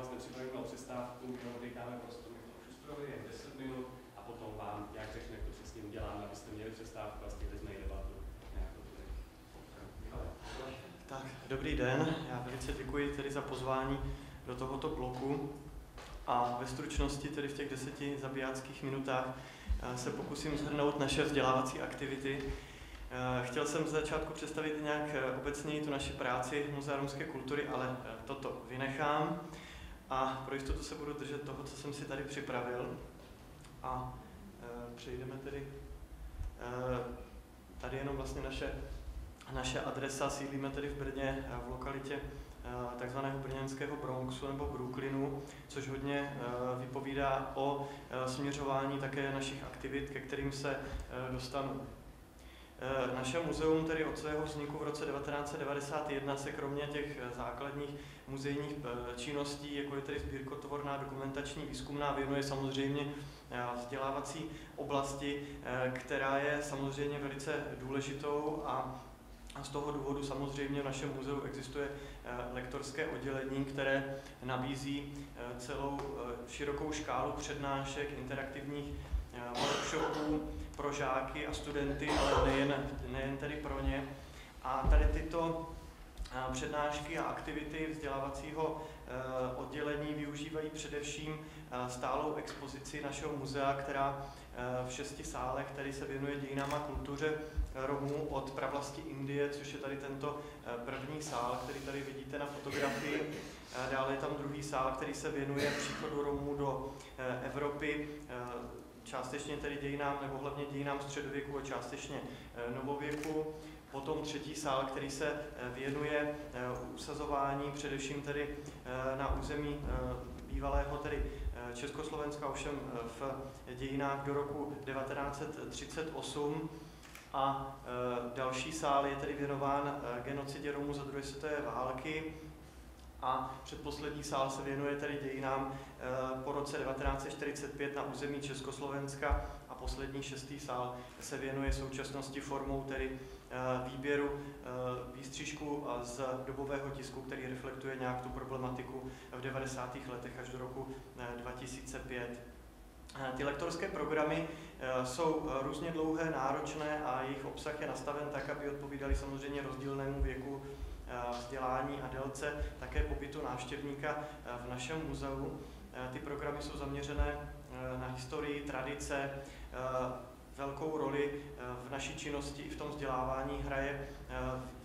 vás nepřipravíme o přestávku, kde dáme prostor Michalu Šustrovi, jen 10 minut a potom vám, jak řekne, jak to přesně uděláme, abyste měli přestávku a stihli jsme i debatu. Tak, dobrý den, já velice děkuji tedy za pozvání do tohoto bloku a ve stručnosti tedy v těch deseti zabijáckých minutách eh, se pokusím zhrnout naše vzdělávací aktivity. Eh, chtěl jsem z začátku představit nějak eh, obecně tu naši práci Muzea romské kultury, ale toto vynechám a pro jistotu se budu držet toho, co jsem si tady připravil. A přejdeme tedy tady jenom vlastně naše, naše adresa. Sídlíme tedy v Brně v lokalitě Eh, takzvaného brněnského Bronxu nebo Brooklynu, což hodně eh, vypovídá o eh, směřování také našich aktivit, ke kterým se dostanu. Naše muzeum tedy od svého vzniku v roce 1991 se kromě těch základních muzejních činností, jako je tedy sbírkotvorná, dokumentační, výzkumná, věnuje samozřejmě vzdělávací oblasti, která je samozřejmě velice důležitou a z toho důvodu samozřejmě v našem muzeu existuje eh, lektorské oddělení, které nabízí eh, celou eh, širokou škálu přednášek, interaktivních workshopů pro žáky a studenty, ale nejen, nejen tedy pro ně. A tady tyto přednášky a aktivity vzdělávacího oddělení využívají především stálou expozici našeho muzea, která v šesti sálech, který se věnuje dějinám a kultuře Romů od pravlasti Indie, což je tady tento první sál, který tady vidíte na fotografii. Dále je tam druhý sál, který se věnuje příchodu Romů do Evropy, částečně tedy dějinám, nebo hlavně dějinám středověku a částečně novověku. Potom třetí sál, který se věnuje usazování především tedy na území bývalého tedy Československa, ovšem v dějinách do roku 1938. A e, další sál je tedy věnován e, genocidě Romů za druhé světové války. A předposlední sál se věnuje tedy dějinám e, po roce 1945 na území Československa a poslední šestý sál se věnuje současnosti formou tedy výběru výstřižku z dobového tisku, který reflektuje nějak tu problematiku v 90. letech až do roku 2005. Ty lektorské programy eh, jsou eh, různě dlouhé, náročné a jejich obsah je nastaven tak, aby odpovídali samozřejmě rozdílnému věku eh, vzdělání a délce také pobytu návštěvníka v našem muzeu. Ty programy jsou zaměřené na historii, tradice, velkou roli v naší činnosti i v tom vzdělávání hraje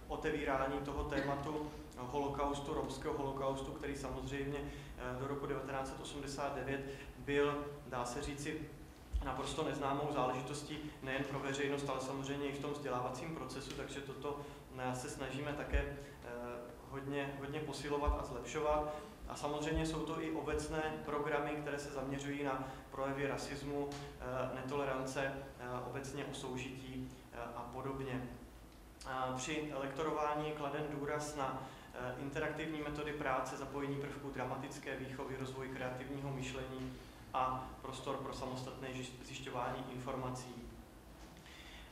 otevírání toho tématu holokaustu, romského holokaustu, který samozřejmě do roku 1989 byl, dá se říci, naprosto neznámou záležitostí nejen pro veřejnost, ale samozřejmě i v tom vzdělávacím procesu, takže toto eh, se snažíme také eh, hodně, hodně posilovat a zlepšovat. A samozřejmě jsou to i obecné programy, které se zaměřují na projevy rasismu, eh, netolerance, obecně o soužití a podobně. Při lektorování kladen důraz na interaktivní metody práce, zapojení prvků dramatické výchovy, rozvoj kreativního myšlení, a prostor pro samostatné zjišťování informací.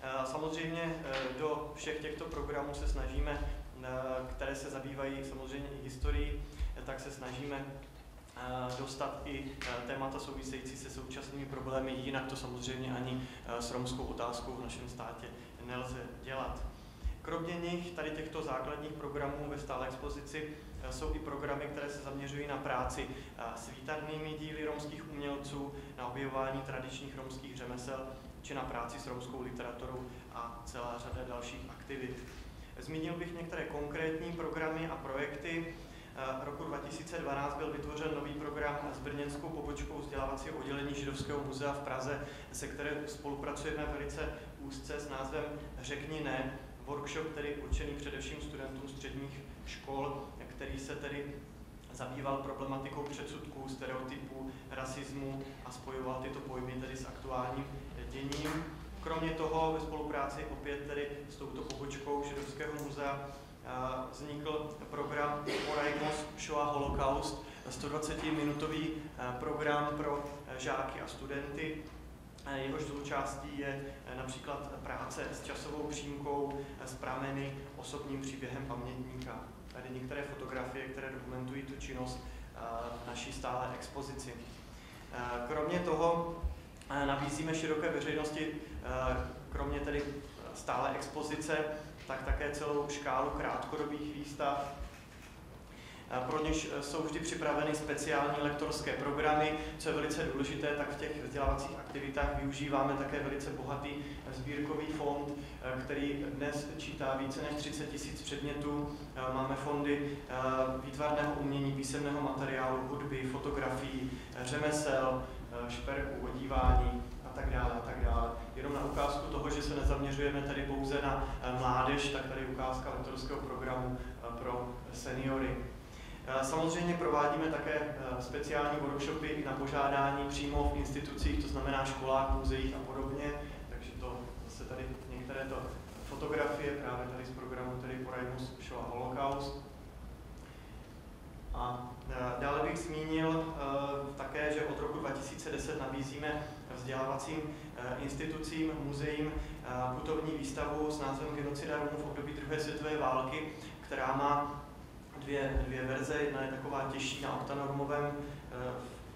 Eh, samozřejmě eh, do všech těchto programů se snažíme, eh, které se zabývají samozřejmě i historií, tak se snažíme dostat i témata související se současnými problémy, jinak to samozřejmě ani s romskou otázkou v našem státě nelze dělat. Kromě nich, tady těchto základních programů ve stále expozici, jsou i programy, které se zaměřují na práci eh, s výtvarnými díly romských umělců, na objevování tradičních romských řemesel, či na práci s romskou literaturou a celá řada dalších aktivit. Zmínil bych některé konkrétní programy a projekty. Eh, roku 2012 byl vytvořen nový program s brněnskou pobočkou vzdělávacího oddělení Židovského muzea v Praze, se kterým spolupracujeme velice úzce s názvem Řekni ne, workshop, který určený především studentům středních škol, který se tedy zabýval problematikou předsudků, stereotypů, rasismu a spojoval tyto pojmy tedy s aktuálním děním. Kromě toho ve spolupráci opět tedy s touto pobočkou Židovského muzea vznikl program Oraimos Shoah Holocaust, 120-minutový program pro žáky a studenty, Jehož součástí je eh, například práce s časovou přímkou, eh, s prameny, osobním příběhem pamětníka. Tady některé fotografie, které dokumentují tu činnost naší stále expozici. Kromě toho nabízíme široké veřejnosti, kromě tedy stále expozice, tak také celou škálu krátkodobých výstav, pro něž e, jsou vždy připraveny speciální lektorské programy, co je velice důležité, tak v těch vzdělávacích aktivitách využíváme také velice bohatý sbírkový fond, e, který dnes čítá více než 30 tisíc předmětů. E, máme fondy výtvarného umění, písemného materiálu, hudby, fotografií, řemesel, šperku, odívání a tak dále a tak dále. Jenom na ukázku toho, že se nezaměřujeme tady pouze na mládež, tak tady ukázka lektorského programu pro seniory. Eh, samozřejmě provádíme také eh, speciální workshopy na požádání přímo v institucích, to znamená školách, muzeích a podobně, takže to zase tady některé to fotografie právě tady z programu tedy Porajmus Show a Holocaust. A eh, dále bych zmínil také, že od roku 2010 nabízíme vzdělávacím institucím, muzeím putovní výstavu s názvem Genocida Romů v období druhé světové války, která má dvě, dvě verze. Jedna je taková těžší na oktanormovém, eh,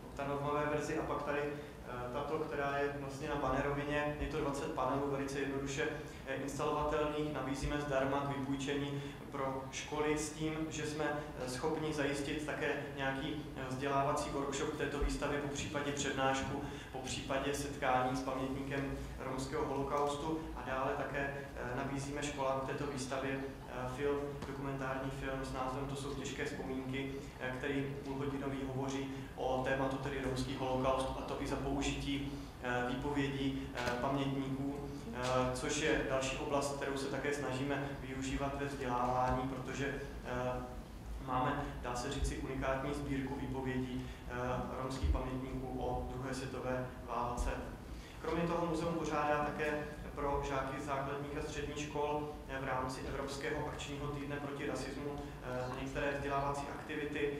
oktanormové verzi a pak tady eh, tato, která je vlastně na panerovině. Je to 20 panelů, velice jednoduše eh, instalovatelných. Nabízíme zdarma k vypůjčení pro školy s tím, že jsme schopni zajistit také nějaký vzdělávací workshop této výstavě, po případě přednášku, po případě setkání s pamětníkem romského holokaustu a dále také nabízíme školám k této výstavě film, dokumentární film s názvem To jsou těžké vzpomínky, eh, který půlhodinový hovoří o tématu tedy romský holokaust a to i za použití eh, výpovědí eh, pamětníků, což je další oblast, kterou se také snažíme využívat ve vzdělávání, protože máme, dá se říci, unikátní sbírku výpovědí romských pamětníků o druhé světové válce. Kromě toho muzeum pořádá také pro žáky základních a středních škol v rámci Evropského akčního týdne proti rasismu eh, vzdělávací aktivity,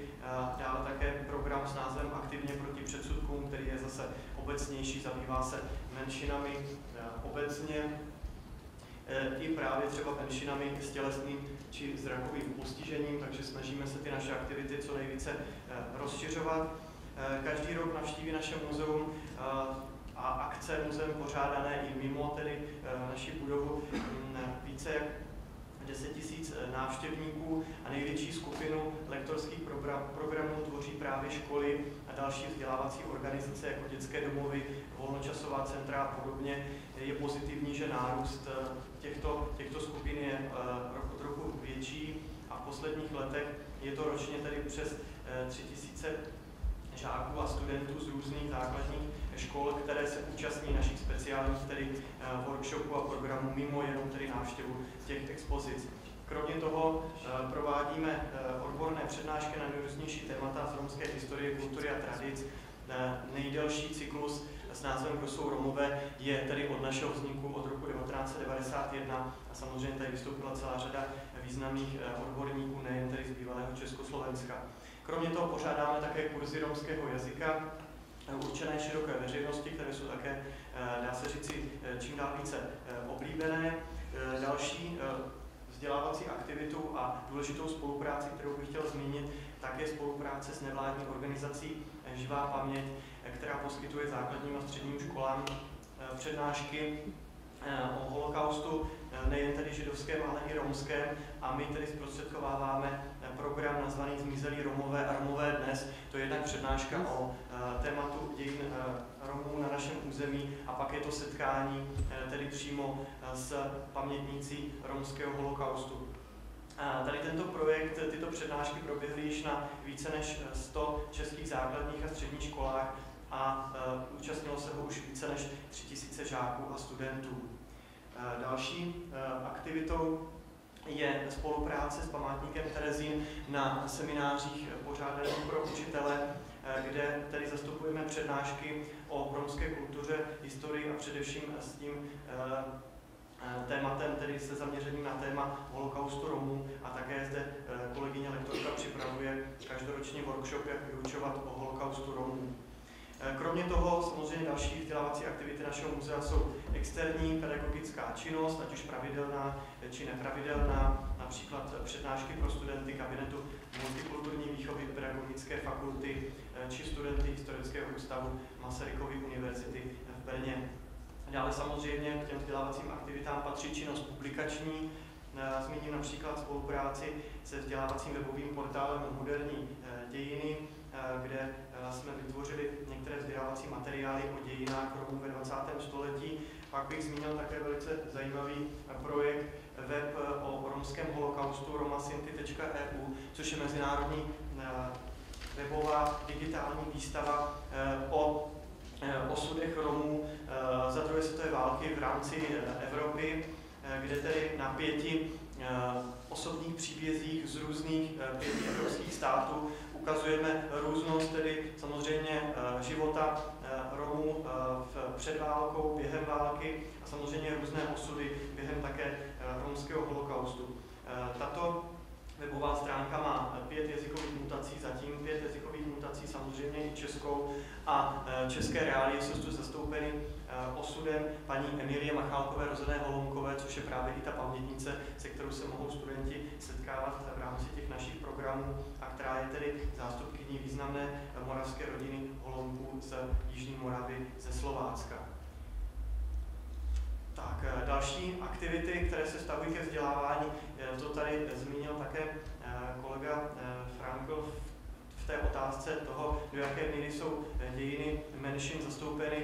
dále také program s názvem Aktivně proti předsudkům, který je zase obecnější, zabývá se menšinami eh, obecně, i právě třeba menšinami s tělesným či zrakovým postižením, takže snažíme se ty naše aktivity co nejvíce rozšiřovat. Každý rok navštíví naše muzeum a akce muzeum pořádané i mimo tedy naši budovu více jak 10 tisíc eh, návštěvníků a největší skupinu lektorských program, programů tvoří právě školy a další vzdělávací organizace jako dětské domovy, volnočasová centra a podobně. Je pozitivní, že nárůst eh, těchto, těchto skupin je rok od roku větší a v posledních letech je to ročně tedy přes 3000 žáků a studentů z různých základních škol, které se účastní našich speciálních tedy eh, workshopů a programů mimo jenom tedy návštěvu těch expozic. Kromě toho eh, provádíme eh, odborné přednášky na nejrůznější témata z romské historie, kultury a tradic. Nejdelší cyklus s názvem Kdo jsou Romové je tedy od našeho vzniku od roku 1991 a samozřejmě tady vystoupila celá řada významných odborníků, nejen tedy z bývalého Československa. Kromě toho pořádáme také kurzy romského jazyka, určené široké veřejnosti, které jsou také, eh, dá se říci, eh, čím dál více eh, oblíbené. Další vzdělávací aktivitu a důležitou spolupráci, kterou bych chtěl zmínit, tak je spolupráce s nevládní organizací Živá paměť, která poskytuje základním a středním školám přednášky o holokaustu, nejen tedy židovském, ale i romském. A my tedy zprostředkováváme program nazvaný Zmizelí Romové a Romové dnes. To je jednak přednáška o eh, tématu dějin eh, Romů na našem území a pak je to setkání eh, tedy přímo s pamětnící romského holokaustu. Tady tento projekt, tyto přednášky proběhly již na více než 100 českých základních a středních školách a účastnilo se ho už více než 3000 žáků a studentů. Další aktivitou je spolupráce s památníkem Terezín na seminářích pořádaných pro učitele, kde tedy zastupujeme přednášky o romské kultuře, historii a především s tím tématem, tedy se zaměřením na téma holokaustu Romů a také zde kolegyně lektorka připravuje každoroční workshop, jak vyučovat o holokaustu Romů. Kromě toho samozřejmě další vzdělávací aktivity našeho muzea jsou externí pedagogická činnost, ať už pravidelná či nepravidelná, například přednášky pro studenty kabinetu multikulturní výchovy pedagogické fakulty či studenty Historického ústavu Masarykovy univerzity v Brně. Dále samozřejmě k těm vzdělávacím aktivitám patří činnost publikační. Zmíním například spolupráci se vzdělávacím webovým portálem Moderní dějiny, kde jsme vytvořili vzdělávací materiály o dějinách Romů ve 20. století. Pak bych zmínil také velice zajímavý projekt web o romském holokaustu romasinty.eu, což je mezinárodní webová digitální výstava o osudech Romů za druhé světové války v rámci Evropy, kde tedy na pěti osobních příbězích z různých pěti evropských států ukazujeme různost tedy samozřejmě eh, života eh, Romů eh, v před válkou, během války a samozřejmě různé osudy během také romského holokaustu. Tato webová stránka má pět jazykových mutací, zatím pět jazykových mutací, samozřejmě i českou a české reálie jsou tu zastoupeny osudem paní Emilie Machálkové rozené Holomkové, což je právě i ta pamětnice, se kterou se mohou studenti setkávat v rámci těch našich programů a která je tedy zástupkyní významné moravské rodiny Holonků z Jižní Moravy ze Slovácka. Tak, další aktivity, které se stavují ke vzdělávání, to tady zmínil také kolega Frankl té otázce toho, do jaké míry jsou dějiny menšin zastoupeny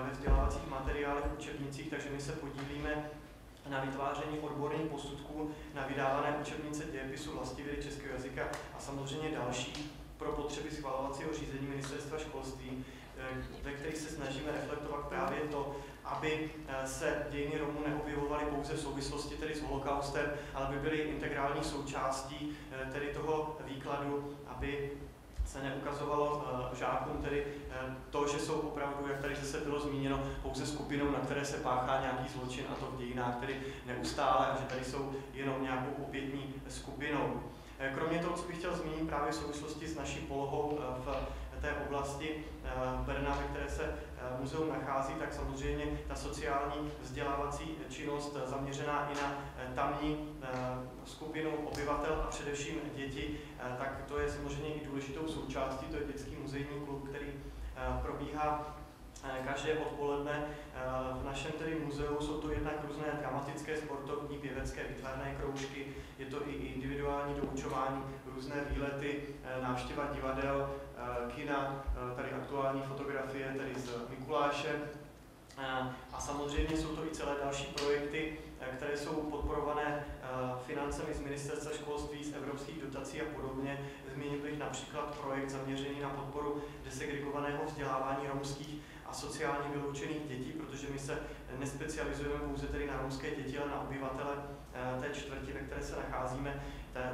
ve vzdělávacích materiálech, učebnicích, takže my se podílíme na vytváření odborných posudků na vydávané učebnice dějepisu vlastivědy českého jazyka a samozřejmě další pro potřeby schvalovacího řízení ministerstva školství, eh, ve kterých se snažíme reflektovat právě to, aby eh, se dějiny Romů neobjevovaly pouze v souvislosti tedy s holokaustem, ale by byly integrální součástí eh, tedy toho výkladu, aby se neukazovalo uh, žákům tedy uh, to, že jsou opravdu, jak tady zase bylo zmíněno, pouze skupinou, na které se páchá nějaký zločin a to v dějinách tedy neustále a že tady jsou jenom nějakou opětní skupinou. Eh, kromě toho, co bych chtěl zmínit právě v souvislosti s naší polohou v té oblasti Brna, ve které se muzeum nachází, tak samozřejmě ta sociální vzdělávací činnost zaměřená i na tamní skupinu obyvatel a především děti, tak to je samozřejmě i důležitou součástí, to je dětský muzejní klub, který probíhá každé odpoledne v našem tedy muzeu. Jsou to jednak různé dramatické, sportovní, pěvecké, vytvarné kroužky, je to i individuální doučování, různé výlety, návštěva divadel, kina, tady aktuální fotografie tedy z Mikuláše. A samozřejmě jsou to i celé další projekty, které jsou podporované financemi z ministerstva školství, z evropských dotací a podobně. Zmínil bych například projekt zaměřený na podporu desegregovaného vzdělávání romských a sociálně vyloučených dětí, protože my se nespecializujeme pouze tedy na romské děti, ale na obyvatele té čtvrti, ve které se nacházíme.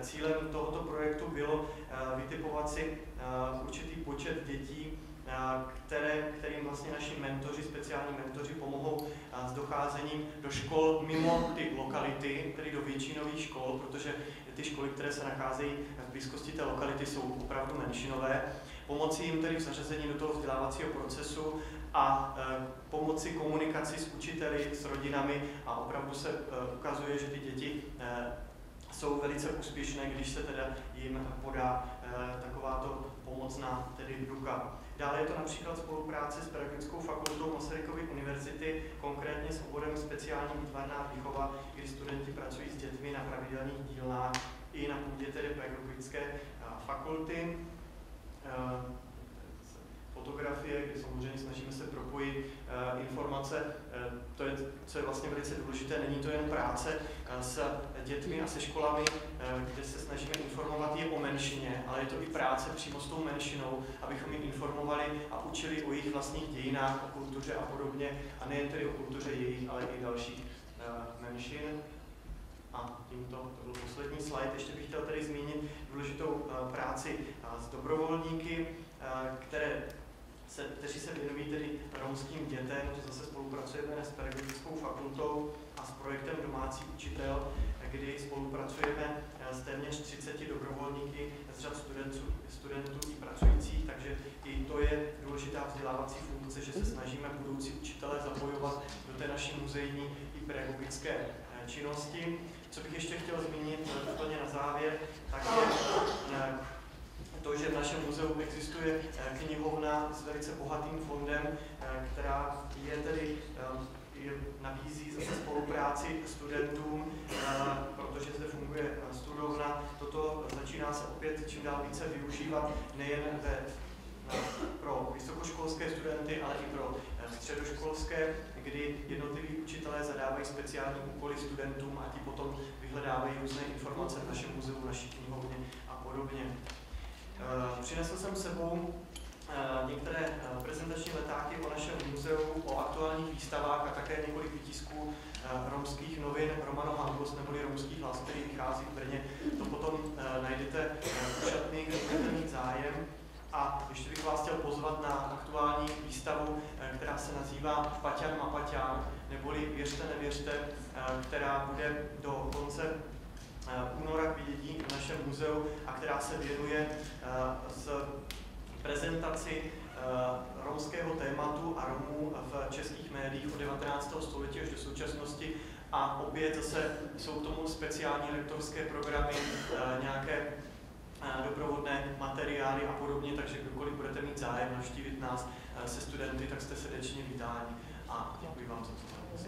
Cílem tohoto projektu bylo vytipovat si určitý počet dětí, které, kterým vlastně naši mentoři, speciální mentoři pomohou s docházením do škol mimo ty lokality, tedy do většinových škol, protože ty školy, které se nacházejí v blízkosti té lokality, jsou opravdu menšinové. Pomoci jim tedy v zařazení do toho vzdělávacího procesu a e, pomoci komunikaci s učiteli, s rodinami a opravdu se e, ukazuje, že ty děti e, jsou velice úspěšné, když se teda jim podá takováto pomocná tedy ruka. Dále je to například spolupráce s Pedagogickou fakultou Masarykovy univerzity, konkrétně s oborem speciální výtvarná výchova, kdy studenti pracují s dětmi na pravidelných dílnách i na půdě tedy pedagogické fakulty fotografie, kde samozřejmě snažíme se propojit uh, informace. Uh, to je, co je vlastně velice důležité, není to jen práce uh, s dětmi a se školami, kde se snažíme informovat je o menšině, ale je to i práce přímo s tou menšinou, abychom je informovali a učili o jejich vlastních dějinách, o kultuře a podobně, a nejen tedy o kultuře jejich, ale i dalších menšin. A tímto to byl poslední slide. Ještě bych chtěl tady zmínit důležitou práci s dobrovolníky, které se, kteří se věnují tedy romským dětem, to zase spolupracujeme s pedagogickou fakultou a s projektem Domácí učitel, kdy spolupracujeme eh, s téměř 30 dobrovolníky z řad studentů, studentů i pracujících, takže i to je důležitá vzdělávací funkce, že se snažíme budoucí učitele zapojovat do té naší muzejní i pedagogické eh, činnosti. Co bych ještě chtěl zmínit eh, úplně na závěr, tak je to, že v našem muzeu existuje knihovna s velice bohatým fondem, která je tedy nabízí zase spolupráci studentům, protože zde funguje studovna. Toto začíná se opět čím dál více využívat nejen ve pro vysokoškolské studenty, ale i pro eh, středoškolské, kdy jednotliví učitelé zadávají speciální úkoly studentům a ti potom vyhledávají různé informace v našem muzeu, v naší knihovně a podobně. Eh, přinesl jsem sebou eh, některé prezentační letáky o našem muzeu, o aktuálních výstavách a také několik výtisků romských novin Romano Hambus neboli romských hlas, který vychází v Brně. To potom najdete v šatny, kde budete mít zájem. A ještě bych vás chtěl pozvat na aktuální výstavu, eh, která se nazývá Paťan Mapaťan, neboli Věřte, nevěřte, eh, která bude do konce eh, února muzeu a která se věnuje eh, z prezentaci eh, romského tématu a Romů v českých médiích od 19. století až do současnosti a opět zase jsou k tomu speciální lektorské programy, eh, nějaké doprovodné materiály a podobně, takže kdokoliv budete mít zájem navštívit nás se studenty, tak jste srdečně vítáni a děkuji vám za pozornost.